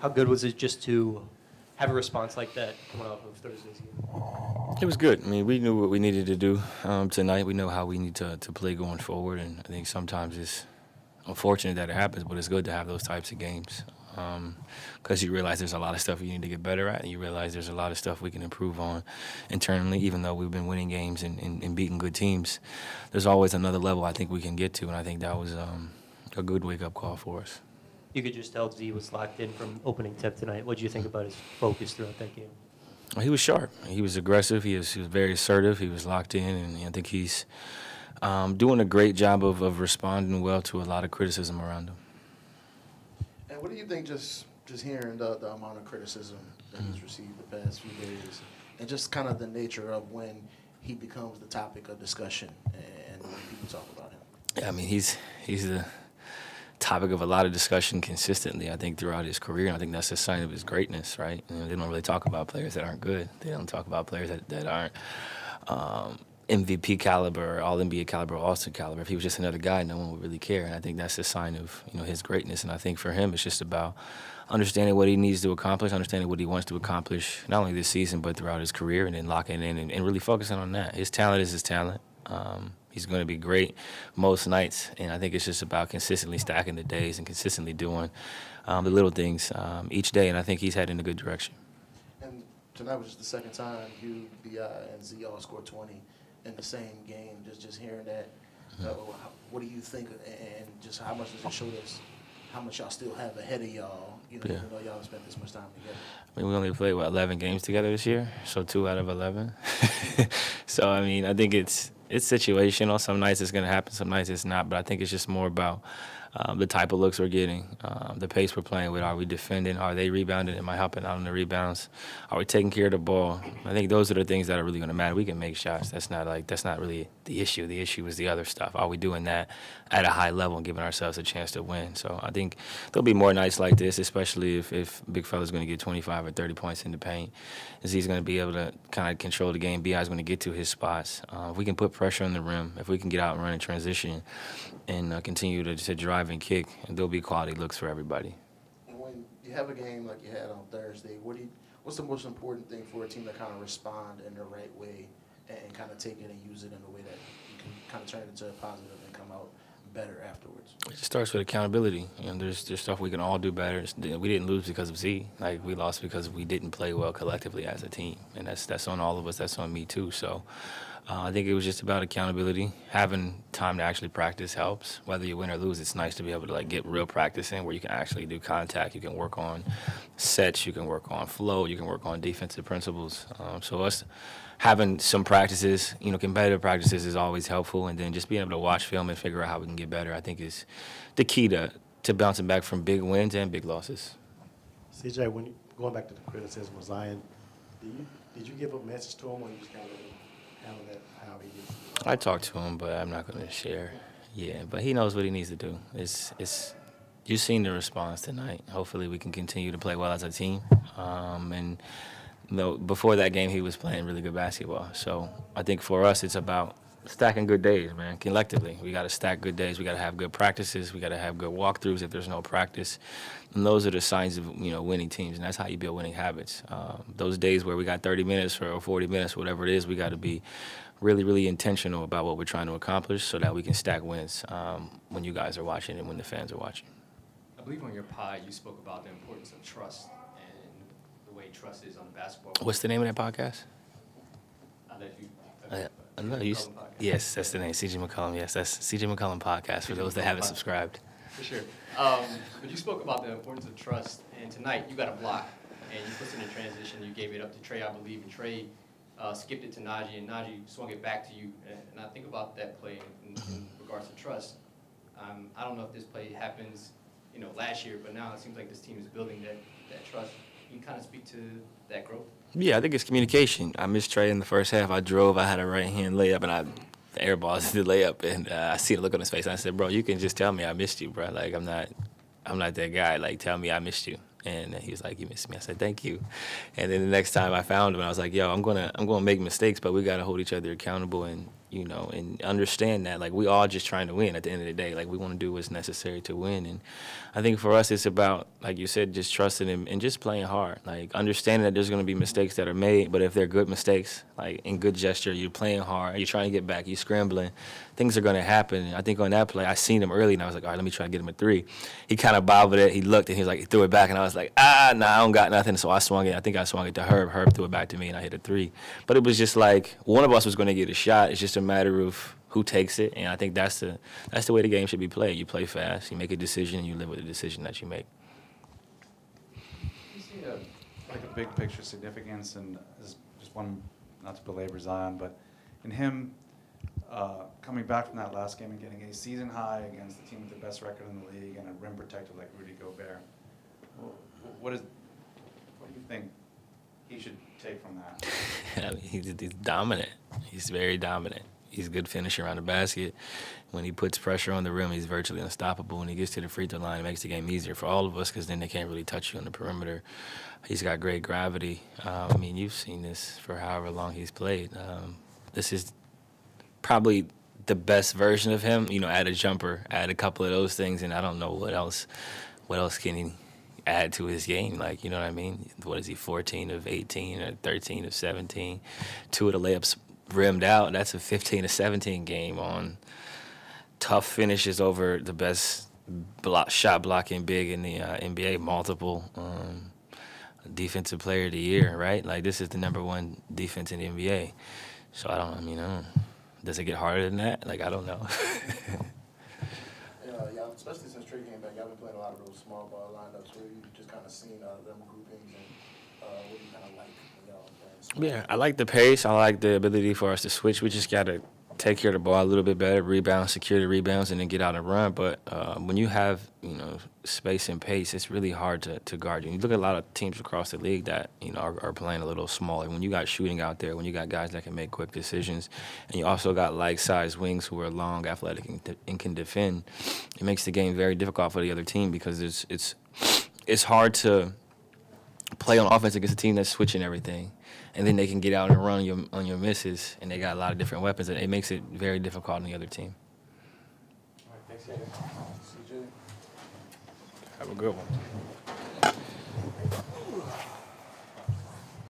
How good was it just to have a response like that coming off of Thursday's game? It was good. I mean, we knew what we needed to do um, tonight. We know how we need to, to play going forward, and I think sometimes it's unfortunate that it happens, but it's good to have those types of games because you realize there's a lot of stuff you need to get better at, and you realize there's a lot of stuff we can improve on internally. Even though we've been winning games and, and, and beating good teams, there's always another level I think we can get to, and I think that was um, a good wake up call for us. You could just tell Z was locked in from opening tip tonight. What do you think about his focus throughout that game? He was sharp. He was aggressive. He was, he was very assertive. He was locked in, and I think he's um, doing a great job of, of responding well to a lot of criticism around him. And what do you think, just just hearing the, the amount of criticism that he's received the past few days, and just kind of the nature of when he becomes the topic of discussion and when people talk about him? Yeah, I mean, he's he's the topic of a lot of discussion consistently. I think throughout his career, and I think that's a sign of his greatness, right? You know, they don't really talk about players that aren't good. They don't talk about players that that aren't. Um, MVP caliber, All NBA caliber, All-Star caliber. If he was just another guy, no one would really care. And I think that's a sign of you know his greatness. And I think for him, it's just about understanding what he needs to accomplish, understanding what he wants to accomplish, not only this season but throughout his career, and then locking in and, and really focusing on that. His talent is his talent. Um, he's going to be great most nights, and I think it's just about consistently stacking the days and consistently doing um, the little things um, each day. And I think he's heading in a good direction. And tonight was just the second time you, Bi, and Z all scored 20 in the same game. Just just hearing that, uh, what do you think, and just how much does it show us how much y'all still have ahead of y'all? You know, Yeah. even though y'all spent this much time together. I mean, we only played what 11 games together this year, so two out of 11. so I mean, I think it's it's situational. Some nights it's gonna happen, some nights it's not. But I think it's just more about um, the type of looks we're getting, um, the pace we're playing with. Are we defending? Are they rebounding? Am I helping out on the rebounds? Are we taking care of the ball? I think those are the things that are really gonna matter. We can make shots. That's not like that's not really the issue. The issue is the other stuff. Are we doing that at a high level and giving ourselves a chance to win? So I think there'll be more nights like this, especially if if big fella's gonna get 25 or 30 points in the paint, is he's gonna be able to kind of control the game. Bi's gonna get to his spots. Uh, if we can put pressure on the rim, if we can get out and run in transition, and uh, continue to, to drive and kick, and there'll be quality looks for everybody. And when you have a game like you had on Thursday, what do you, what's the most important thing for a team to kind of respond in the right way and, and kind of take it and use it in a way that you can kind of turn it into a positive and come out better afterwards? It just starts with accountability. You know, there's there's stuff we can all do better. We didn't lose because of Z. Like we lost because we didn't play well collectively as a team, and that's that's on all of us. That's on me too. So. Uh, I think it was just about accountability. Having time to actually practice helps. Whether you win or lose, it's nice to be able to like get real practice in where you can actually do contact. You can work on sets. You can work on flow. You can work on defensive principles. Um, so us having some practices, you know, competitive practices is always helpful. And then just being able to watch film and figure out how we can get better, I think is the key to to bouncing back from big wins and big losses. CJ, when you, going back to the criticism of Zion, did you, did you give a message to him or you just kind of handle that how he gets? I talked to him, but I'm not going to share. Yeah, but he knows what he needs to do. It's it's you've seen the response tonight. Hopefully, we can continue to play well as a team. Um, and you before that game, he was playing really good basketball. So I think for us, it's about stacking good days, man. Collectively, we got to stack good days. We got to have good practices. We got to have good walkthroughs if there's no practice. And those are the signs of you know winning teams, and that's how you build winning habits. Um, those days where we got 30 minutes or 40 minutes, whatever it is, we got to be really, really intentional about what we're trying to accomplish, so that we can stack wins um, when you guys are watching and when the fans are watching. I believe on your pod you spoke about the importance of trust and the way trust is on the basketball. What's the name of that podcast? I'll let you. I you. s- Yes, that's the name. CJ McCollum. Yes, that's CJ McCollum podcast for those that haven't subscribed. For sure. Um, but you spoke about the importance of trust, and tonight you got a block, and you put it in transition. You gave it up to Trey, I believe, and Trey uh, skipped it to Naji, and Naji swung it back to you. And, and I think about that play in, in regards to trust. Um, I don't know if this play happens, you know, last year, but now it seems like this team is building that, that trust. You kind of speak to that growth? Yeah, I think it's communication. I missed Trey in the first half. I drove. I had a right hand layup, and I the air balls the layup, and uh, I see the look on his face. And I said, "Bro, you can just tell me I missed you, bro. Like I'm not, I'm not that guy. Like tell me I missed you." And he was like, "You missed me." I said, "Thank you." And then the next time I found him, I was like, "Yo, I'm gonna, I'm gonna make mistakes, but we gotta hold each other accountable." And you know, and understand that like we all just trying to win at the end of the day. Like we want to do what's necessary to win, and I think for us it's about like you said, just trusting him and just playing hard. Like understanding that there's going to be mistakes that are made, but if they're good mistakes, like in good gesture, you're playing hard, you're trying to get back, you're scrambling, things are going to happen. I think on that play, I seen him early, and I was like, all right, let me try to get him a three. He kind of bobbled it, he looked, and he was like, he threw it back, and I was like, ah, nah, I don't got nothing. So I swung it. I think I swung it to Herb. Herb threw it back to me, and I hit a three. But it was just like one of us was going to get a shot. It's just a matter of who takes it, and I think that's the that's the way the game should be played. You play fast, you make a decision, and you live with the decision that you make. You see a, like a big picture significance, and just one, not to belabor Zion, but in him uh, coming back from that last game and getting a season high against the team with the best record in the league and a rim protector like Rudy Gobert. Wh- What is, what do you think he should take from that? He's dominant. He's very dominant. He's a good finisher around the basket. When he puts pressure on the rim, he's virtually unstoppable. When he gets to the free throw line, it makes the game easier for all of us because then they can't really touch you on the perimeter. He's got great gravity. Um, I mean, you've seen this for however long he's played. Um, this is probably the best version of him. You know, add a jumper, add a couple of those things, and I don't know what else. What else can he add to his game? Like, you know what I mean? What is he? 14 of 18 or 13 of 17. Two of the layups rimmed out. That's a 15 to 17 game on tough finishes over the best block, shot blocking big in the uh, NBA. Multiple. Um, defensive player of the year, right? Like this is the number one defense in the NBA. So I don't. I mean, does it get harder than that? Like I don't know. Y'all, especially since Trey came back, y'all been playing a lot of those small ball lineups where you just kind of seen uh, them groupings and uh, what you kind of like when y'all playing small? Yeah, I like the pace. I like the ability for us to switch. We just gotta take care of the ball a little bit better, rebound, secure the rebounds, and then get out and run. But uh, when you have you know space and pace, it's really hard to, to guard you. You look at a lot of teams across the league that you know are, are playing a little smaller. When you got shooting out there, when you got guys that can make quick decisions, and you also got like-sized wings who are long, athletic, and, and can defend, it makes the game very difficult for the other team because it's it's it's hard to play on offense against a team that's switching everything, and then they can get out and run on your on your misses, and they got a lot of different weapons, and it makes it very difficult on the other team. CJ? Have a good one.